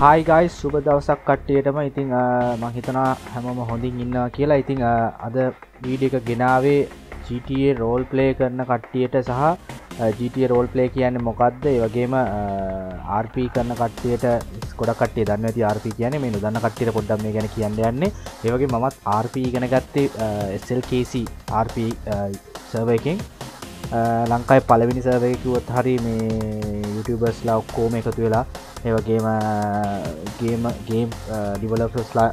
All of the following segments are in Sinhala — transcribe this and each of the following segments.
හායිගයි සුබ දවසක් කට්ටියටම. ඉතිං මහිතනා හැමම හොඳින් ඉන්න කියලා. ඉතිං අද වීඩ එක ගෙනාවේ GTA රෝල් ප්ලේ කරන කට්ටියට සහ GTA රෝල් ප්ලේ කියන්න මොකක්ද වගේම RP කරන කට්ටියට කොඩ කටේ දන්න ති RP කියන මේ දන්න කට්ටියට පොඩ්ඩම් මේ ගැන කියන්න යන්නේ. ඒවගේ මමත් RP ගෙන ගත්තේ SLKC RP සර්ව එකින්. ලංකායි පලවිනි සර්වයකුවත් හරි මේ YouTubeර්ස්ලා ඔක්කෝම එකතු වෙලා ඒවගේම ගේම ගේම් ඩිවලස්ලා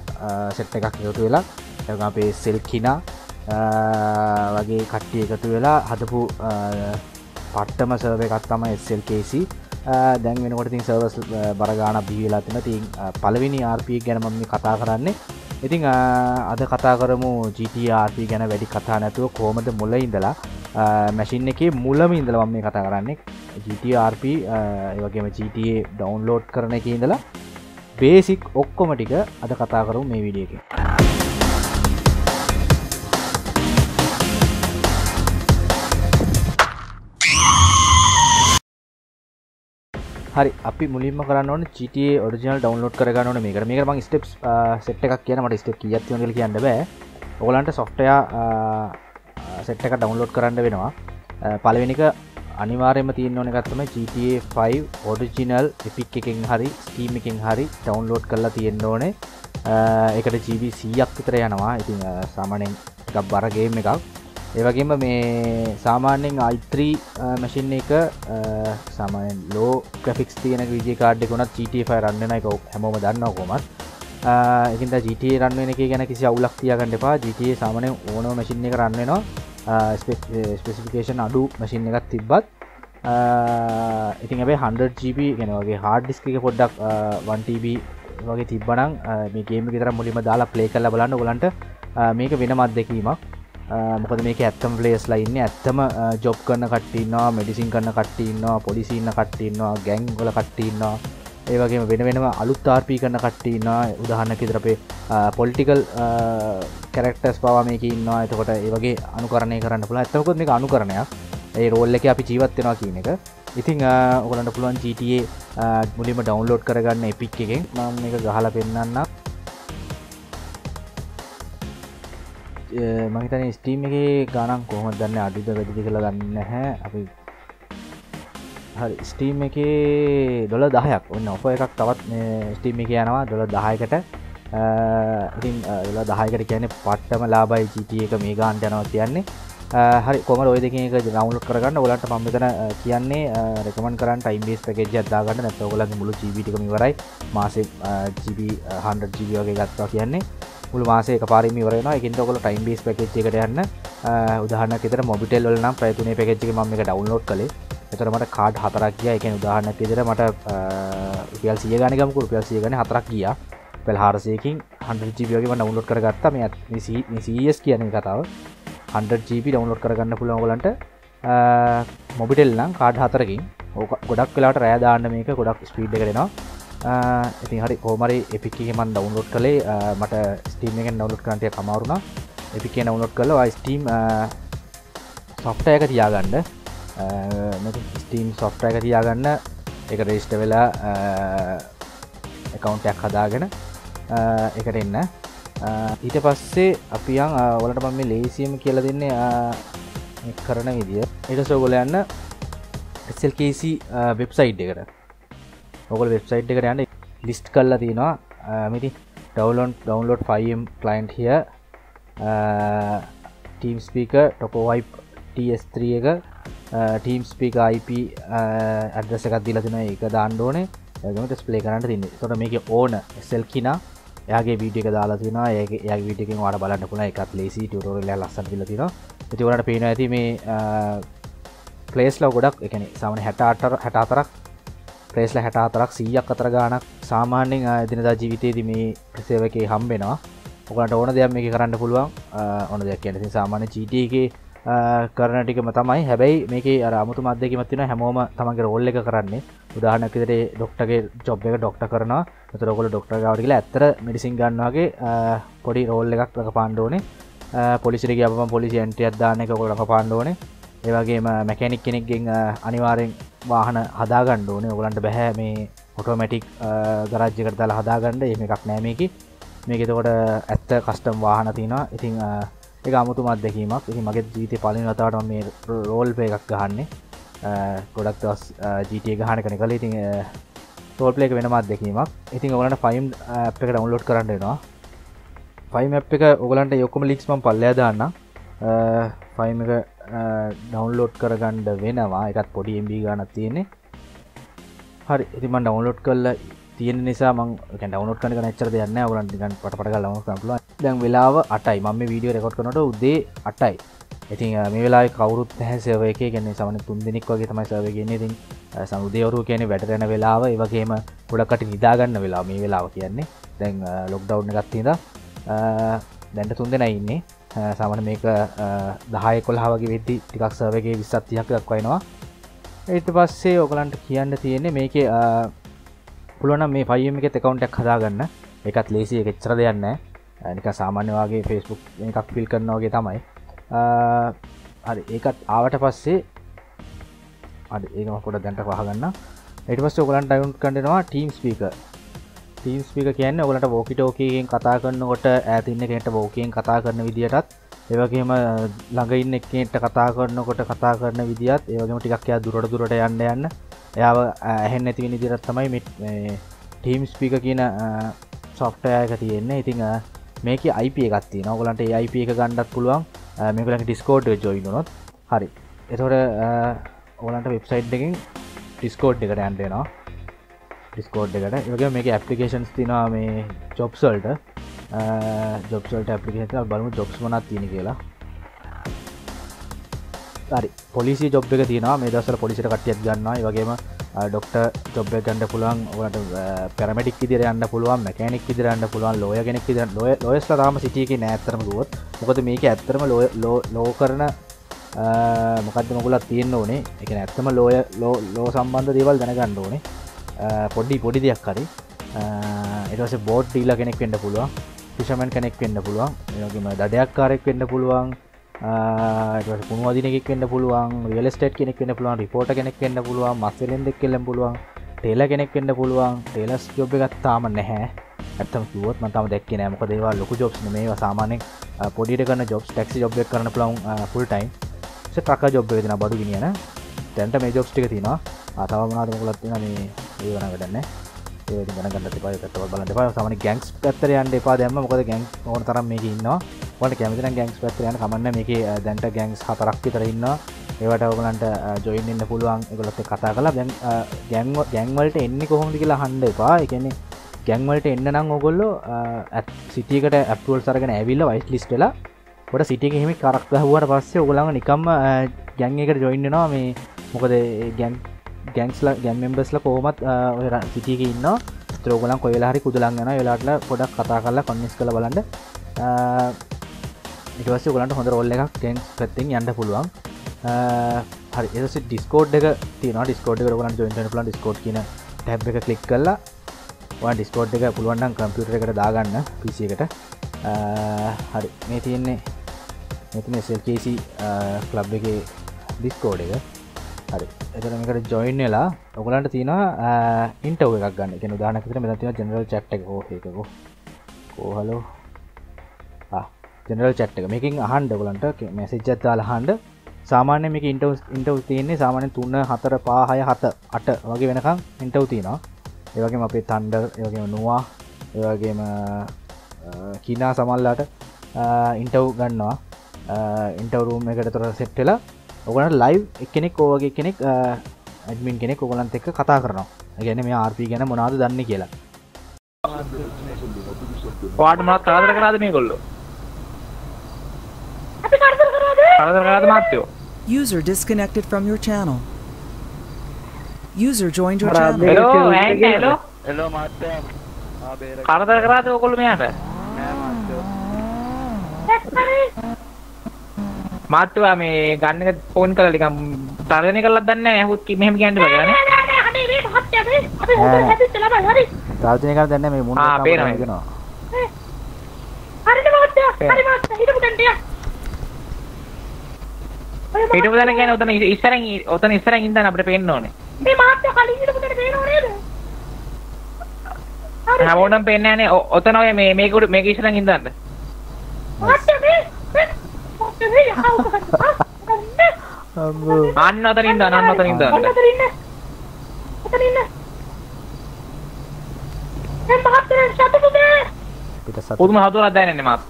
සෙට් එකක් යොතු වෙලා එ අපේ සෙල්කිනා වගේ කට්ටිය එකතු වෙලා හදපු පට්ටම සර්ව එකත් තම SLKC දැන් වෙනකොට තින් සර්වස් බරගාන බිහිවෙලා තින තින් පලවිනි RP ගැනමම කතා කරන්නේ. ඉතිං අද කතා කරමු GTRP ගැන වැඩි කතා නැතුව කෝමද මුල ඉඳලා මැසින් එක මුලම ඉඳලවම් මේ කතා කරන්නේ. GTRP ඒවගේම GTA ඩවන්ලෝඩ් කරන එක ඉඳලා බේසික් ඔක්කොම ටික අද කතා කරු මේ විඩිය එක. හරි අපි මුලින්ම කරන්න චට ඩිනල් ඩවන්ලෝඩ් කරගන්න මේක මේක ම ස්ටප් සෙට් එකක් කියන මට ස්ටප් කියත් කියන්න බෑ. ඔගලන්ට සොෆ්ටය සෙට් එක ඩවන්ලෝඩ් කරන්න වෙනවා. පලවෙනික අනිවාරයම තියන්න ඕන ගත්තම GTA5 ඔඩිජිනල් එපික් එකෙන් හරි ස්කීම් එකින් හරි ඩවන්ලෝඩ් කරලා තියෙන්න්න ඕනේ. එකට ජීබ සීයක් විතර යනවා. ඉතින් සාමානෙන් එකක් බරගේම එකක්. ඒවගේම මේ සාමාන්‍යෙන් අයිත්‍රී මැසින් එක සාමානෙන් ලෝ ග්‍රෆික්ස් තියන විජි කාඩ්ඩෙකුනත් GTA5 රන්නන එක හැමෝම දන්න කොමත් එකින්ද GT රන්වෙන එක ගැන කිසි අවුලක් තියගන්න එපා. GT සාමනය ඕනෝ මැසින් එක රන්වෙනවා ස්පෙසිෆිකේෂන් අඩු මැසින් එකත් තිබ්බත්. ඉතින් ඇබේ 100GB ගෙනවගේ හාඩ ඩිස්ක පොඩ්ඩක් 1TB වගේ තිබ්බනං මේ ගේම තර මුලිම දාලා ප්ලේ කල්ල බලන්න ගොලන්ට මේක වෙන මත් දෙකීමක් මොකද මේක ඇත්තම පලේස් ලයින්න ඇත්තම ජොබ් කරන කට්ටින්නවා මෙඩිසින් කරන්න කට්ටින්නවා පොලිසින්න කට්ටින්නවා ගැංගොල කට්ටින්නවා ඒවගේ වෙන වෙනම අලුත් ආර්පී කරන කට්ටින්න උදහන්න කිතරපේ පොලිටිකල් කැරක්ටස් පවා මේක ඉන්නවා. එතකොට ඒවගේ අනුකරණය කරන්න පුළ ඇතකොත් මේ අනුකරණයක්. ඒ රෝල්ල එක අපි ජීවත්වෙනවා කියන එක. ඉතිං ඔගලන්ට පුළුවන් GTA මුලිම ඩවන්ලෝඩ් කරගන්න එපික් එකෙන්. මම එක ගහල පෙන්න්න මහිතන ස්ටීම් එක ගණන් කොහොම දන්න? අඩිද වැඩි කළ ගන්න හැ අපි හරි ස්ටීම් එක ඩොල දහයක් ඔන්න ඔප එකක් තවත් ස්ටීම් එක යනවා ඩොල දහයකට ඉතින් ල දහයකට කියන පට්ටම ලාබයි ජීටිය එක මේ ගාන්ට යනවා කියන්නේ. හරි කොම ඔය දෙක එක නවුලට කරගන්න? ඔලට පම්මතන කියන්නේ රකමන් කරන්න ටයිම්බේස් පැකෙජ් අදාගන්න නැතවගල මුළු ජීවිටික මිවරයි මාසේ ජීබ හන්ඩ ජීවියෝගේ ගත්වා කියන්නේ. මුළු මාසේ පාරම වරන එකින්තකොල ටයිම් බේස් පැකෙච්ච එකට යන්න. උදාහන්න තර මොබිටෙල් වලනම් ප්‍රයතුනේ පැකෙච්චි ම එක ඩවන්ලෝඩ් කළේ. එතරමට කාඩ් හතරක් කිය එක උදාහන්න තිෙදර මට පියල් සිය ගනිකම කුරුපියල් සිය ගන හතරක් කිය පෙල් හාරසයකින් හන්ජිපියෝගේ ඩවන්ලෝඩ් කරගත්ත. මේ සස් කියන කතාව. 100ජීපි ඩවන්ලෝඩ් කරගන්න පුළන්ගලන්ට මොබිටෙල් නම් කාඩ් හතරකින්. ඕක ගොඩක් වෙලාට රෑදාන්න මේක ගොඩක් ස්පීඩ් කරෙනවා ඉතින් හරි හෝමරි එපිකමන් ඩවන්ලෝඩ් කළේ. මට ස්ටීමෙන් ඩවලෝඩ් කරටය කමරුණ එපික නවලෝඩ් කල ස්ටීම් සොෆ්ට එක තියාගන්න. ස්ටීම් සොෆ්ට එක තියාගන්න. එක රේස්ට වෙලා එකකවුන්ටයක් හදාගෙන එකට එන්න. ඊට පස්සේ අපියන් වලට පම මේ ලේසියම කියල දෙන්නේ කරන විදිිය. එට සෝගොල යන්න SLKC වෙබ්සයිට් එකට. ඔකල් වෙබ්සයිට් එකට යන්න ලිස්ට් කල්ලා තියෙනවා මිති ඩවලොන් ඩවන්ලෝඩ් 5M කලයින්් හිය ටීම් ස්පීක ටොකෝවයි් TS3 එක. ටීම් ස්පික IP අඩ්‍රස එකක් දිල තින එක දාණ්ඩෝනේ ඇගමට ස්පලේ කරන්න තින්න. තොට මේක ඕන සෙල් කිනා. යාගේ වීඩියක දාලා තින ඒ ය විටිකින් වාට බලන්න පුුණ එකත් ලේසි ටරෝරල ලස්සන් දිල තින ඇතිවලට පේන ඇති මේ පලේස්ල ගොඩක් එකන සමන හැට අටර හැට අතරක් ප්‍රේස්ල හැට අතරක් සීයක් අතර ගානක් සාමාන්‍යෙන් එදිනදා ජීවිතයේද මේ ප්‍රසේවකේ හම්බෙනවා. ඔකට ඕන දෙයක් මේ කරන්න පුළුවන්. ඕන දෙයක් කියනති සාමාන්‍ය චීටගේ කරන ටිකම තමයි. හැබැයි මේක අරමුතු මධ්‍යකමත්තින හැමෝම තමගේ රෝල්ල එක කරන්නේ. උදාහනකතරේ ඩොක්ටගේ ජොබ් එක ඩොක්ට කරන තොරකොල ඩොක්ට ගවටිල ඇත්තර මිඩිසින් ගන්නවාගේ පොඩි රෝල්ල එකක් ලක පාණ්ඩෝනේ පොලිසිරි අපම පොලිසි ඇන්ටිය අදානක කොලක පාණ්ඩෝනේ ඒවගේම මැකැනික් කෙනෙක්ගෙන් අනිවාරෙන් වාහන හදාගණ්ඩ ඕනේ. ඔගලන්ට බැහැ මේ ඔටෝමැටික් ගරජ්ජකට දාලා හදාගන්න. එම එකක් නෑමකි මේක. එතකොට ඇත්ත කස්ටම් වාහන තිනවා ඉතිං එක අමුතුමත් දෙකීමක් ඉති මගේ ජීතය පලින් වතාට මේ රෝල්ප එකක් ගහන්නේ. ගොඩක් දස් ජීටය ගහන කන කල ඉතින් තෝල්පලේක වෙනමත් දෙකීමක් ඉතින් ඔගලට ෆයිම් එක ඩවන්ලෝඩ් කරන්නවා ෆයිම් එක ඔගලන්ට යොක්කම ලික්ස්ම පල්ලය දාන්න ෆයිම් එක ඩවන්ලෝඩ් කරගණ්ඩ වෙනවා. එකත් පොඩි එම්බි ගන්න තියෙන්නේ. හරි ඉතිම ඩවන්ලෝඩ් කල්ල තියෙන නිසා මං ඩවනෝඩ් කනක නච්චර යන්න ගලන්ට ගන් පට පට ලම කල දැන් වෙලාව අටයි. මම වීඩියෝ රෙකොඩ් කනට උදේ අටයි. ඉතින් මේ වෙලා කවරුත් හැ සවක ගැන සමන තුන්දෙනෙක් වගේ තමයි සවගෙන ඉතින් සමුදයවරු කියන වැටරෙන වෙලාව. ඒවගේම ගොඩකට නිදාගන්න වෙලා මේ වෙලාව කියන්නේ. දැන් ලොක්ඩව් ගත්තිද දැන්ට තුන් දෙෙන ඉන්නේ. සමන මේක දහය කොල්හාවගේ වෙද්දි ටිකක් සවගේ විස්සත්තියක් දක්වයිනවා ඒට පස්සේ ඔකලන්ට කියන්න තියෙන්නේ මේක පුළන මේ පයිම එක තකවුන්ටක් හදාගන්න. එකත් ලේසිය එකෙච්චර දෙයන්න නික සාමාන්‍යවාගේ ෆෙස්බුක් එකක් පිල් කරනවාගේ තමයි. හරි ඒකත් ආවට පස්සේ අඩ ඒකම කොට දැන්ට පහගන්න එට පස්ස ඔකලන්ට අයුන් කඩෙනවා ටීම් ස්පීක ටීම් ස්පික කියන්න ඔලට ෝකිටෝකයෙන් කතා කරන්නකොට ඇතින්න කෙන්ට බෝකයෙන් කතා කරන විදිටත් ඒවගේම ළඟඉන්න එක්කෙන්ට කතා කරනකොට කතා කරන විදිත් ඒවගේම ටිකක්යා දුරට දුරට යන්න යන්න එයාව ඇහෙන් ඇතිවෙන ඉදිරත් තමයි මිට ටීම් ස්පික කියන සොෆ්ටයක තියෙන්නේ. ඉතිං මේක IP එකත්ති නොගලන්ට IP එක ගණ්ඩත් පුළුවන්. මේකලට ඩිස්කෝඩ් ජොයිනොත් හරි. එතොට ඕලන්ට වෙබ්සයිට් එකින් ඩිස්කෝඩ් එකට ඇන්ඩෙනවා ඩිස්කෝඩ් එකට. ඒගේ මේක ඇපලිකේෂන්ස් තිනවා මේ ජොබ්සල්ට ජොබ්සල්ට ඇපලිකේට බලමු ජොබ්ස් මනත් තියෙන කියලා. හරි. පොලිසි ජොබ් එක තියනවා. මේ දසල පොලිසිට කටියත් ගන්නවා. වගේම ඩොක්ට ජොබ් ගන්ඩ පුළුවන්. ඕට පැරමටික් ඉදිර යන්න පුළුවන් මැකැනෙක් ඉදිරන්න පුළුවන් ලෝය කෙනෙක් ලොය ලොයස් තාම සිටියක නෑතරම ගුවත් මොකද මේක ඇත්තරම ලෝ කරන මොකද මොකුලත් තියන්න ඕනේ. එක ඇත්තම ලෝය ලෝ සම්බන්ධ දේවල් දැනගන්න ඕනේ. පොඩ්ඩි පොඩි දෙයක් හරි. එටස බෝඩ් ඩීල කෙනෙක් වෙන්න පුළුවන්. පිෂමන් කෙනෙක් වෙන්න පුළුවන්. ඒගේම දඩයක් කාරෙක් වෙන්න පුළුවන්. පුුණුවදිනෙක් වන්න පුළුවන්. රියලස්ටේට් කෙනෙක් වන්න පුළුවන්. රිපෝට කෙනෙක් වන්න පුළුවන්. මස්සලෙන් දෙක් කෙල්ලම් පුළුවන්. ටේල කෙනෙක් වන්න පුළුවන්. ටේලස් ජොබ් එකත්තාම නැහැ. ඇතම කිවත් මතම දෙක් නෑමක දේවා ලොකු ජොබ්ස් මේ සාමානෙන් පොඩිට කන්න ජොබ් ටක්සි ජොබ් කරන පලවන් ෆුල් ටයිම් ට්‍රක ජොබ් වෙන බඩු ගෙනියන. තැන්ට මේ ජොබ්ස් ටික තින අතවමනාද මුලත්තින මේ ඒ වනගටන්න ඒ ගන්න පයකට බල ප සමන ගැන්ක්ස් පැත්තරයන්ට එපා දැම මොකද ගැන් ඕන තරම් මේ ඉන්නවා. වට කැමතින ගැන්ක්ස් පැත්තරයන කමන්න මේක දැන්ට ගැන්ක්ස් හතරක් විතර ඉන්න ඒවට ඔගලන්ට ජොයින්න්න පුළුවන්. එකගොලොත් කතා කලා දැන් ගැන්ව ගැන්වලට එන්නේ කොහොමදි කියලා හන්ඩ එපා. එකනෙ ගැන්වලට එන්න නම් ඔගොල්ලෝ ඇත් සිටියකට ඇපල් සරගෙන ඇවිල්ල වයිස් ලිස්ටලා ොට සිටිය හෙමි කරක් හුවට පස්සේ ඔගලඟ නිකම්ම ගැන් එකට ජොයින්නවා මේ මොකද ගැන් ගැන්ස්ල ගැම්මෙම්බස්ල කොහොමත් ඔය සිටියක ඉන්න ත්‍රෝගලන් කොයලාහරි කුදලන් යන වෙලාටල පොඩක් කතා කරලා කොන්නිස් කළ බලන්න. ඉටවස්ස ගලන්ට හොඳ රොල්ල එකක් ටෙන්ස් පැත්තිෙන් යන්න පුළුවන්. හරි. එස ඩිස්කෝඩ් එක තින ඩිස්කෝඩ් කරගලන් ජොයින්ට ලන් ඩිස්කෝඩ් කියන ටැබ් එක කලික් කල්ලා ඩිස්කෝඩ් එක පුළුවන්ඩන් කම්පියුටර එකට දාගන්න පිසි එකට. හරි. මේ තියෙන්නේ මෙතින සල්කසි කලබ් එක ඩිස්කෝඩ් එක. හරි. එතරමකට ජොයින් වෙලා ඔගලන්ට තියෙන ඉන්ටව එකක් ගන්න. එක දානකට මෙතින ජනරල් චට් එක. හෝ එකකෝ කෝහලෝ ජනරල් චට්ක මේකින් අහන්ඩ ගලන්ට මැසිච්චත්තාල හන්ඩ සාමාන්‍ය මේක ඉන්ටව ඉන්ටව තියන්නේ සාමානය තුන්න හතර පාහය හත අට වගේ වෙනකම් ඉන්ටව තියෙනවා. ඒවගේම අපේ තන්ඩර් ඒවගේම නවා ඒවගේම කිනා සමල්ලාට ඉන්ටව් ගන්නවා. ඉන්ටවරූම් එකට තොර සෙට්ටලා ඔගනට ලයිව් එකනෙක් ඕවගේ කෙනෙක් ඇඩමින් කෙනෙක් ඔගලන්ත එක්ක කතා කරනවා. ගැන මේ ආර්පි ගැන මොනාද දන්න කියලා. පාට මත් තරාදර කරාද මේ කොල්ලෝ කරාද? මාත්‍යෝ? User disconnected from your channel. User joined your channel. ඇන්ට හෙලෝ එලෝ මාත්‍යයා ආ බේර කරදර කරාද ඔකොල්ලු මෙයාට? නෑ මාත්‍යෝ මාත්‍යවා මේ ගන්න එක ෆෝන් කරලා නිකන් තරණය කරලා දන්නේ නැහැ. හුත් කි- මෙහෙම කියන්න බෑ නේ? තාර්ජනය කර දැන්න මේ මුණ ආ, පේනවා. ගෙනවා පිටු දැන කියන්නේ ඔතන ඉස්සරහින් ඔතන ඉස්සරහින් ඉඳන් අපිට පේන්න ඕනේ. හැමෝටම පෙන්නේ නැහැ ඔතන ඔය මේ මේකට මේක ඉස්සරහින් ඉඳන්ද අන්න අතන ඉඳන් අන්න අතන ඉඳන් පිට සතු පුදුම හතුරක් දැනෙන්නේ මාත්.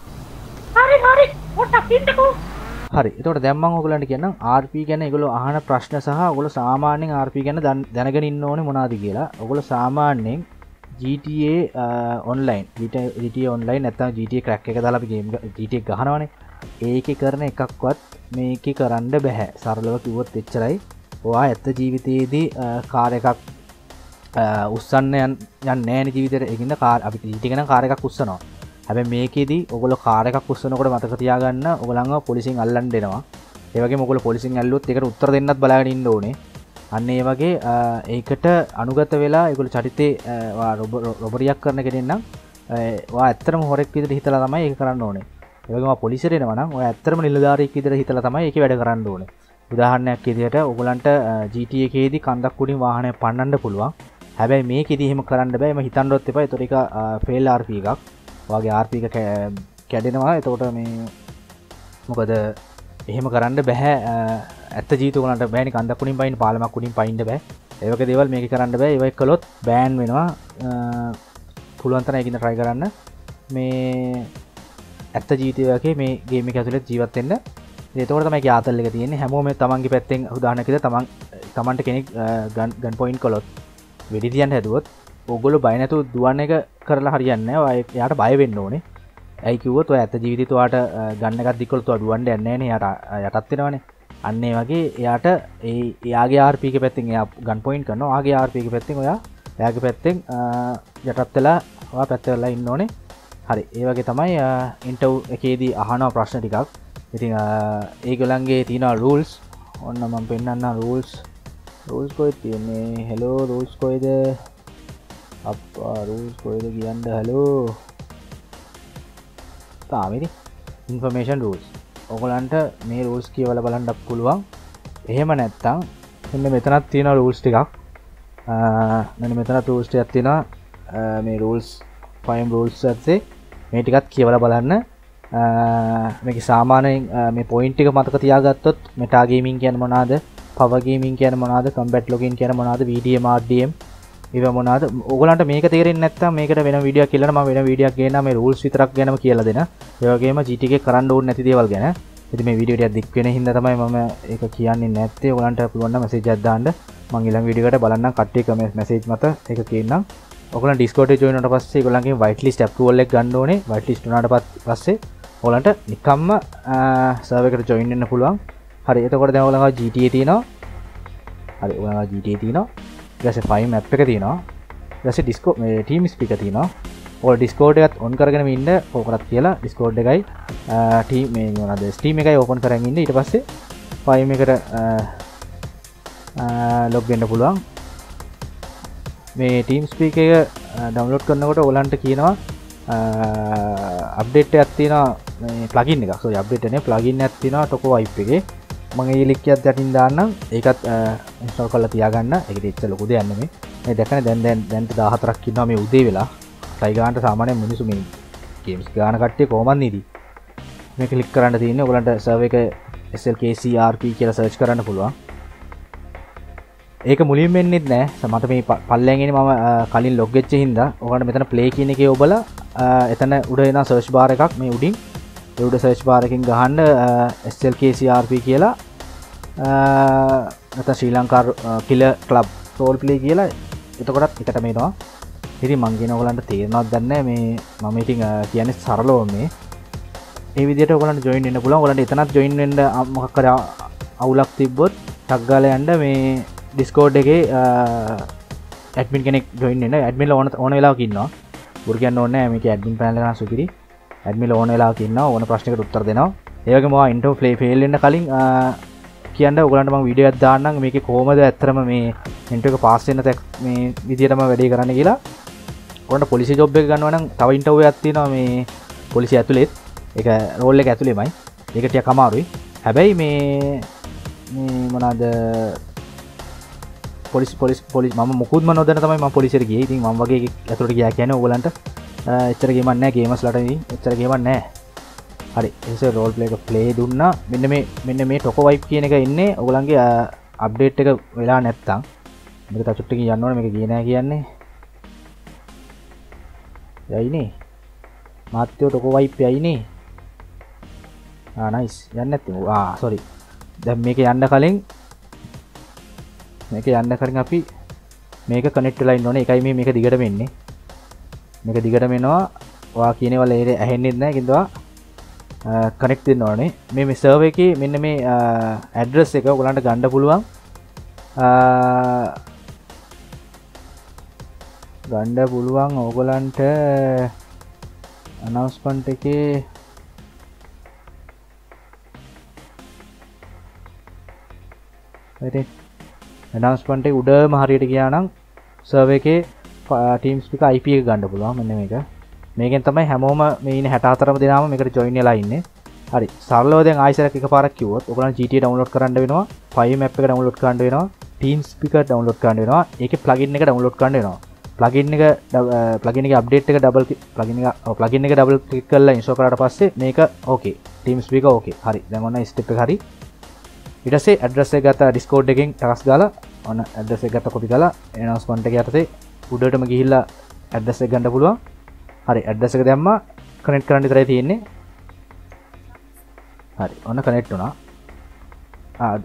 හරි එතකොට දැම්මන් ඔයගලන්ට කියන්නම් RP ගැන ඒගොල්ලෝ අහන ප්‍රශ්න සහ ඔයගොල්ලෝ සාමාන්‍යයෙන් RP ගැන දන්- දැනගෙන ඉන්න ඕනේ මොනවද කියලා. ඔයගොල්ලෝ සාමාන්‍යයෙන් GTA ඔන්ලයින් GTA ඔන්ලයින් නැත්තම් GTA ක්‍රැක් එක දාලා අපි ගේම් GTA ගහනවනේ. ඒකේ කරන එකක්වත් මේකේ කරන්න බෑ. සරලව කිව්වොත් එච්චරයි. ඔයා ඇත්ත ජීවිතයේදී කාර එකක් අ, උස්සන්න යන් යන්න නෑන ජීවිතර එකන්න කාර අපි ඊටිගෙන කාර එකක් උස්සනවා. හැබ මේකෙදී ඔගොල කාරක කුස්සනකොට මතක තියාගන්න ඔගලංග පොලිසින් අල්ලන් දෙනවා. ඒවගේ මොකල පොලිසින් ඇල්ලුත් එකට උත්තර දෙන්නත් බලාගන්න ඕනේ. අන්න ඒ වගේ අ, ඒකට අනුගත වෙලා එකගොල චරිතේ රොබරියක් කරන කෙනෙන්නම් වා ඇත්තරම හොරෙක් විදිර හිතලා තමයි ඒ කරන්න ඕනේ. ඒවගේම පොලිසිරෙන වන ඔය ඇත්තරම නිලධාරයක් විදිර හිතල තමයි එක වැඩ කරන්න ඕනේ. උදාහරණයක් ඉදිට ඔගලන්ට ජීටිය එකේදී කන්දක් උඩින් වාහනය පන්නන්න පුළුවන්. හැබැයි මේ කිදිහෙම කරන්න බෑම හිතන්ඩොත් එප. තොරික ෆෙල් ආර්ප එකක්. වගේ ආර්පික කැඩෙනවා. එතකොට මේ මොකද එහෙම කරන්න බැහැ ඇත ජීතකලට බෑනි. කන්දකුණින් පයින් පාලමක්කුණින් පයින්ට බෑ. ඒවක දෙවල් මේක කරන්න බෑ. ඒවයි කළොත් බෑන් වෙනවා. පුළුවන්තන එකන්න ට්‍රයි කරන්න. මේ ඇත්ත ජීතයගේ මේ ගේම ඇතුලෙත් ජීවත්තෙන්න්න ඒතවට තමයි ආතල්ල එක තියෙන හැමෝම තමන්ගේ පැත්තෙන් උදානකද තමන් තමන්ට කෙනෙක් ගන් පොයින්් කොලොත් වෙඩිතියන් හැදුවත් ඔගොල බයිනතු දුවන්න එක කරලා හරියන්න යට බයවෙන්න ඕනේ. ඇයිකිවත් ඇත ජීවිතවාට ගන්නගත් දිකොල්තුව දුවන්ඩ යන්නන යට යටත්වෙනවනේ අන්නේ වගේ එයාට ඒ යාගේ ආර්පික පැත්තිෙන් ගන් පොයින්් කරන ආගේ ආර්පික පැත්තිෙන් ඔයා යාගේ පැත්තෙන් යටත්වෙලා පැත්තවෙල්ලා ඉන්න ඕනේ. හරි ඒවගේ තමයි ඉන්ටව් එකේදී අහනව ප්‍රශ්න ටිකක්. ඉතිං ඒගොලන්ගේ තින රූල්ස් ඔන්න මම පෙන්න්න රූල්ස් රූල්ස් කොයි තියන්නේ? හෙලෝ රූල්ස් කොයිද අපා රූල්ස් කොයිද කියන්න? හලෝ තාමිරි ඉන්ෆර්මේෂන් රූල්ස් ඔගලන්ට මේ රූල්ස් කියවල බලන්ඩක් පුළුවන්. එහෙම නැත්තං එන්න මෙතනත් තියෙන රූල්ස් ටිකක්. මෙ මෙතන රූස්ට ඇත්තින මේ රූල්ස් පයිම් රූල්ස් ඇත්සේ මේ ටිකත් කියවල බලන්න. මේක සාමානයෙන් මේ පොයින්ටික මතක තියාගත්තොත් මෙටාගේමින් කියන මොනාද පවගේමින් කියන මොනාද කම්බැට් ලොගින් කියන මොනාද වීඩිය මාඩියම් ඒව මොනාද ඔගලන්ට මේක තේරෙන් නැත්තම් මේකට වෙන විඩිය කියලම වෙන විඩියක් ගෙන මේ රුල්ස් විතරක් ගැනම කියල දෙන. ඒවගේම ජිටික කරන්න ඕන නැති දේවල් ගැන. ඇති මේ විඩියට දික්වෙන හිද තමයි ම එක කියන්නේ නැත්තේ. ඔලන්ට පුළුවන්න මසේ ජද්දාන්ඩ මංගේලම් විඩිකට බලන්න කට්ටිකම මැසේජ් මත එක කියන්නම්. ඔකල ඩිස්කෝට ජොයිනට පස්සේ ගොලන්ගේ වයිටලි ටප්ුවල්ලක් ගන්නඩෝනේ වයිටලිස්ටනට පත් පස්සේ ඔලන්ට නිකම්ම සර්වකට ජොයින්න්න පුළුවන්. හරි එතකොට දැවලඟ ජීට තියනවා. හරි ඔ ජීට තියනවා. ගස ෆයිම් ඇ් එක තියනවා. ගස ඩිස්කෝ ටීම් ස්පික තියනවා. ඕ ඩිස්කෝඩත් ඔන් කරගෙන ඉන්න ඕකරත් කියලා ඩිස්කෝඩ් එකයි ටීම් මේ වනද ස්ටීම එකයි ඕපන් කරගන්න ඉට පස්සේ ෆයිම් එකට ලොග්ගෙන්ඩ පුළුවන්. මේ ටීම් ස්පීක එක ඩවලෝඩ් කරනකොට ඔලන්ට කියනවා අප්ඩේට් ඇත්තින පලගින් එක අප්ඩේටන ප්ලගින් ඇත්තින ටොකෝ වයිප් එකේ. මගේ ලික්කත් යටින් දාන්න ඒකත් ඉස්ටල් කල තියාගන්න. එක එච්ච ලොකුද යන්නම මේ දැකන දැන් දැන් දැන්ට දාහතරක් කින්නවා මේ උදේ වෙලා. සයිගාන්ට සාමානය මිනිසු මේ ගේම්ස් ගාන කට්ටේ කෝමන් නිදී. මේ කලික් කරන්න තියන්න ඔලන්ට සර්ව එක SLKCRP කියල සර්ච් කරන්න පුළුවන්. ඒක මුලින් වෙන්නෙත් නෑ. සමට මේ පල්ලගෙන මම කලින් ලොග්ගෙච්ච හින්ද ඕකට මෙතන ප්ලේ කියන එක ඔබල එතන උඩෙන සර්ච් බාර එකක් මේ උඩින්. එවඩ සර්ච් බාරකින් ගහන්න SLKCRP කියලා ඇත ශ්‍රී ලංකාර කිල කලබ් රෝල් පිලේ කියලා. එතකොටත් එකට මේවා හිරි මංගෙන ඔගලන්ට තේරනත් දන්න මේ මම ඉතිං කියන සරලෝ මේ. ඒවිදිට ඔගලට ජොයින් එන්න පුළන් ගලට එතනත් ජොයින්ට අම්මකර අවුලක් තිබ්බොත් ටක්ගාල යන්ඩ මේ ඩිස්කෝඩ් එක ඇඩමින් කෙනෙක් ජොයින්න ඇඩමිල් ඕන ඕන වෙලාකින්නවා පුරගන්න ඕන්න මේක ඇඩමින් පැලන සුපිරි. ඇඩමිල් ඕන වෙලාකින්න ඕන ප්‍රශ්නකට උත්තර දෙනවා. ඒකම ඉන්ට ෆලේ ෆෙල්ලන්න කලින් කියන්න ඔගලන්ටම විඩිය දාන්න මේක කෝමද ඇත්තරම මේ එන්ටක පාස්සන්න තැක් මේ විදිටම වැඩේ කරන්න කියලා. ඔොට පොලිසි ජොබ් එක ගන්නවනම් තව ඉන්ටව ඇත්තිනවා මේ පොලිසි ඇතුළෙත්. එක රෝල්ල එක ඇතුළෙමයි. ඒකටිය කමාරුයි හැබැයි මේ මොනාද පොලිස් පොලිස් පොලි ම මුකුත්ම නොදන තමයි ම පොලිසිර ගේ ඉතින් ම වගේ ඇතුට ගයා කියන ඔගලන්ට එච්චරගේමන්න ගේමස් ලට එච්චරගේමන්නෑ හරි එස රෝල් පලේක ප්ලේ දුන්න. මෙන්න මේ මෙන්න මේ ටොක වයිප් කියන එක ඉන්නේ ඔගලන්ගේ අප්ඩේට් එක වෙලා නැත්තම්. මෙක තචුට්ටක යන්නවන මේක කියනෑ කියන්නේ. යයිනේ. මාත්‍යයෝ ටොක වයිප් යයිනේ. නයිස් යන්න ඇති සොරි දැම් මේක යන්න කලින් මේක යන්න කරින් අපි මේක කනෙක්ට ලයින් නොන එකයි මේ මේක දිගට වෙන්නේ මේක දිගට මෙනවා වා කියනවල ඒ ඇහෙන්නෙත් නෑ. කිදවා කනෙක්ති නොනේ මේ මිසර්ව එක මෙන්න මේ ඇඩ්‍රස් එක ගොලන්ට ගණ්ඩ පුළුවන්. ගණ්ඩ පුළුවන් ඕගොලන්ට අනවස්පන්ට එකේ. එනස්පන්ට උඩම හරියට කියනම් සර්ව එකේ ටීම්ස්පික IP එක ගණඩ පුළුවන්. මෙන්න මේක. මේකෙන් තමයි හැමෝම මේ හැටතරම දෙනාම එකට ජොයින් ලා ඉන්න. හරි. සරලෝද ආයිසර එක පාරක් කිවොත් ඔකන ජට ඩවන්ලෝඩ් කරන්න වෙනවා පයි මැප් එක ඩවන්ලෝඩ් කරන්න වෙනවා ටීම්ස් පික ඩවන්ලෝඩ් කරන්න වෙනවා ඒක ප්ලගින් එක ඩවන්ලෝඩ් කරන්න වෙනවා. ප්ලගින් එක ප්ලගින එක අප්ඩේට් එක ඩබල් ප්ලගින ප්ලගින් එක ඩබල් ලික් කරලා ඉන්ස්ටෝ කරට පස්සේ මේක ඕකේ ටීම්ස් පික ඕකේ හරි. දැමන්න ස්ටප් හරි. ඉටසේ ඇඩ්‍රස්සේ ගත ඩිස්කෝඩ් එකින් ටකස් ගල. ඔන්න ඇඩ්‍රසේ ගත කොපි කලා එනස් පන්ට යතේ උඩටම ගිහිල්ලා ඇඩ්දස්ස ගඩ පුළුවන්. හරි ඇඩ්දසක දැම්ම. කනෙට් කරන්න තරයි තියෙන්නේ. හරි ඔන්න කනෙට් වුණා.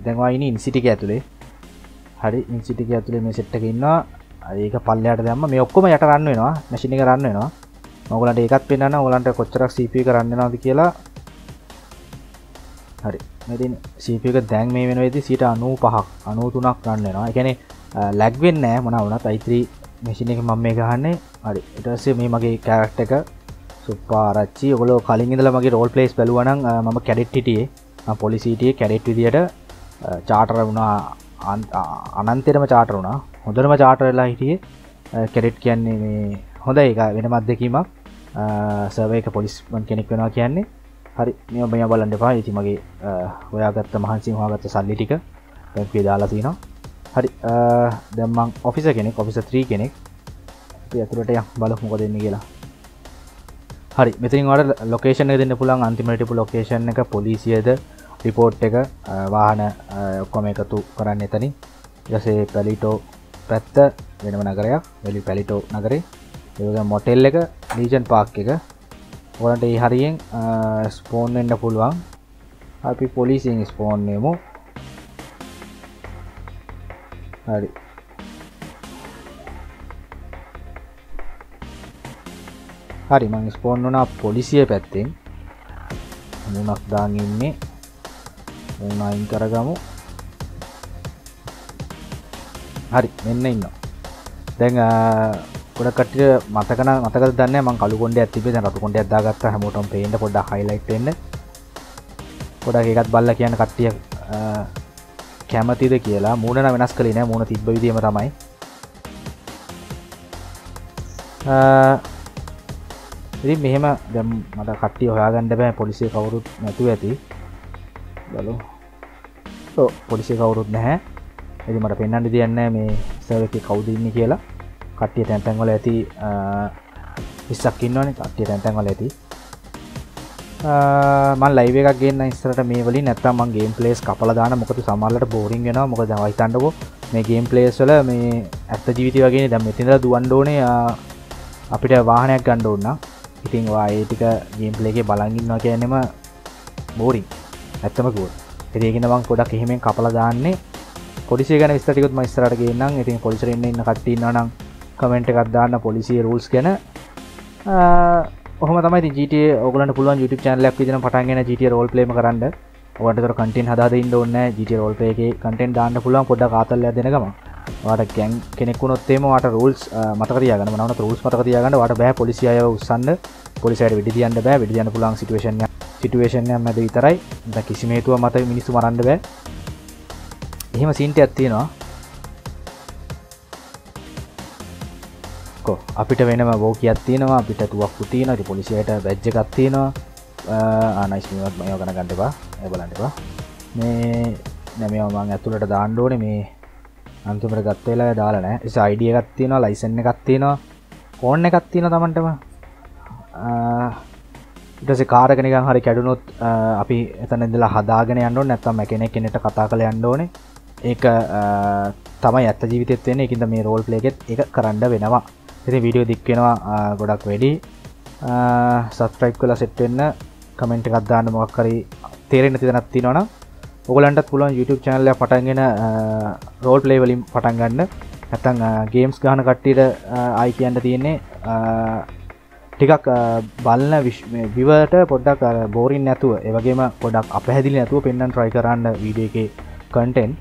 දැන්වායින ඉන්සිටික ඇතුළේ හරි ඉන්සිටික ඇතුළේ මේ සෙට්ටක ඉන්නවා. ඒක පල්ලයට දැම්ම. මේ ඔක්කොම යට රන්න වෙනවා. මැසිනි කරන්න වෙනවා. මොගලට ඒකත් පෙන්න්න ඔලන්ට කොච්චරක් සප කරන්න නද කියලා. හරි. මෙතින් සීපක දැන් මේ වෙන වෙදි සිට අනූ පහක් අනූ තුනක් රන්නවා එකැනෙ ලැක්වෙන් නෑ මන වනත් අයිත්‍රී මෙසින එක මම මේ ගහන්නේ හරි. එටසේ මේ මගේ කෑරක්ට එක සුපාරච්චි ඔගොල කලින් ඉදල මගේ රෝල් පලේස් බැලුවනන් මම කැඩෙට්ටිටියේ පොලිසිටිය කැඩෙට් විදියට චාටර වුණා. අනන්තෙරම චාටර වුණා. හොඳරම චාටරලා හිටියේ. කැඩෙට් කියන්නේ මේ හොඳ එක වෙනමත් දෙකීමක්. සර්වයක පොලිස්මන් කෙනෙක් වෙනවා කියන්නේ. හරි මෙ මෙය බලන්න පා ඉති මගේ ඔයාගත්ත මහන්සි හවාගත්ත සල්ලි ටික පැක්වේ දාලා තිනවා හරි දැම්මං ඔෆිස කෙනෙක් ඔෆිස 3 කෙනෙක්. ඇතුරට ය බල මොක දෙන්න කියලා. හරි මෙතින් වට ලොකේෂන දෙන්න පුළන් අන්තිමටිපු ලොකේෂන් එක පොලිසියද රිපෝට් එක වාහන ඔක්කොම එකතු කරන්න එතනි යසේ පැලිටෝ පැත්ත වෙනම නගරයක් වෙලි පැලිටෝ නගරේ. ඒ මොටෙල් එක ලීජන් පාක් එක. ඔලට ඒ හරියෙන් ස්පෝන් එන්න පුළුවන්. අපි පොලිසින් ස්පෝන්නේමු හරි. හරි මං ස්පෝන් වනා පොලිසිය පැත්තෙන්. මුණක් දාන් ඉන්නේ. උනයින් කරගමු. හරි මෙන්න ඉන්න දැන් ගොඩ කටිය මතකන මතක දන්න ම කලු කොඩ ඇතිබේ රතු කොඩ අදාගත්ත හමෝටම් පේට පොඩ හයිලයිට්න්න පොඩ එකත් බල්ල කියන කට්ටිය කැමතිද කියලා. මූුණන වෙනස් කලින මුණ තිබ විදීම තමයි. ඉරි මෙහෙම දැම් මට කට්ටිය හොයාගණඩ බෑ. පොලිසිය කවුරුත් නැතු ඇති. බලු පොලිසි කවුරුත් නැහැ. එදි මට පෙන්න්නට තියන්න මේ සවක කවුදන්න කියලා. කට්ටිය තැන්තැන්වල ඇති ඉස්සක් ඉන්නවන කට්ටිය තැන්තැන්වල ඇති. මන් ලයිව එකක් ගන්න ඉස්සරට මේ වලින් නැත්තම් මන් ගේම් පලේස් කපල දාන මොකද සමල්ලට බෝරින් වෙන මොක දවයිතන්නකෝ මේ ගේම් පලේස්වල මේ ඇත්ත ජීවිත වගේ දැම් මෙතිද දුවන්ඩෝනේ අපිට වාහනයක් ගණ්ඩ ඔන්න ඉතින් වා ඒටික ගේම් පලේගේ බලගන්නවා කියනෙම බෝරින් ඇත්තමකුව එරේගෙන මං කොඩක් එහෙමෙන් කපල දාන්නේ. පොලිසි ගැන ස්තටිකුත් මයිස්තරට ගේන්නම්. ඉතින් පොලිසිරෙන්න්න ඉන්න කට්ටින්න නම් කමෙන්ට් එකක් දාන්න පොලිසිය රූල්ස් ගැන. ඔහම තමයි ජට ඔගලන් පුළුවන් YouTube චනලක් විදින පටන්ගෙන ජට රෝල් ලේම කරන්න. ඔටතර කටෙන් හද ඉන්න ඔන්න ජට රෝල් පේගේ කටෙන් දාන්න පුළුවන් පොඩ කාතල්ල දෙනකම වාට ගැන් කෙනෙකුනොත්තේම වාට රල්ස් මතකරයාගන නවන රල්ස් මතකරයාගන්න වට බෑ පොලිසිය උත්සන්න පොලිසයට විදිියන්න බෑ. විදිියන්න පුලන් සිටුවේෂන් සිටුවේෂන්ය මැද විතරයි. ද කිසිමේතුව මත මිනිස්සු මරන්න බෑ. එහෙම සින්ට ඇත්තියෙනවා අපිට වෙනම බෝ කියත්තිනවා අපිට තුවක් පුතින ති පොලිසියට බැජ්ජකත්තිනවා ආනයිස්මත් මයෝ ගන ගන්නටවා ඇබලන්ටවා මේ නැමව මං ඇතුළට දාණ්ඩෝන මේ අන්තිමට ගත්තේලා දාලනෑ සයිඩිය ගත්තියෙනවා ලයිසන්න එකත්තියෙනවා ඕන්න එකත්තියෙන තමන්ටම ඉටස කාරකනික හරි කැඩුණොත් අපි එතන ඉදලා හදාගෙන යන්නු නැත්තම් කෙනෙ කෙනෙට කතා කළ යන්න ඕනේ. ඒක තමයි ඇත්ත ජීවිතත් වෙන එකින්ද මේ රෝල් පලේගෙත් එක කරන්න වෙනවා. ඉති විඩියෝ දික්වෙනවා ගොඩක් වැඩි. සස්ට්‍රයිප් කල සෙට්වෙන්න කමෙන්ට් එකත්දාන්න මොක්කරි තේරෙන තිදනත්ති නොන ඔගලන්ට පුළුවන් YouTube චනල්ල පටන්ගෙන රෝල් පලේ වලින් පටන්ගන්න ඇතන් ගේම්ස් ගාන කට්ටියට අයි කියන්න තියෙන්නේ ටිකක් බලන්න විවට පොඩ්ඩක් බෝරින් නැතුව. ඒවගේම පොඩක් අපහැදිලි නැතුව පෙන්න්න ට්‍රයි කරන්න වීඩිය එක කටෙන්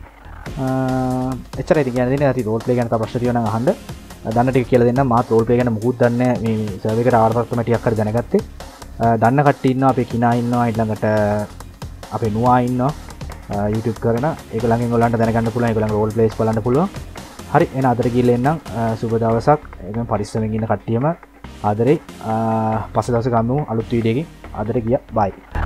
එචර ති ගැන ඇති රෝල් පේ ගන ප්‍රශ්තියන හන්ඩ දන්නට කියල දෙන්න මාත් රෝල් පේ ගැන මුකුත් දන්න මේ සවකට ආර්ථක්මටියක් කර දැනගත්තේ. දන්න කට්ටඉන්න අපේ කිනා ඉන්න ඉල්ළඟට අපේ නවා ඉන්න YouTube කරන. එකලඟ ගොලන්ට දැනගන්න පුළ එකළ රෝල් පලේස් බලන්න පුළුව හරි එන අදර කිල්ලෙන්න්නම් සුබදවසක් එ පරිස්සමගන්න කට්ටියම ආදරේ පස දස ගම්මු. අලුත් වීඩියකින් අදර ගිය. බයි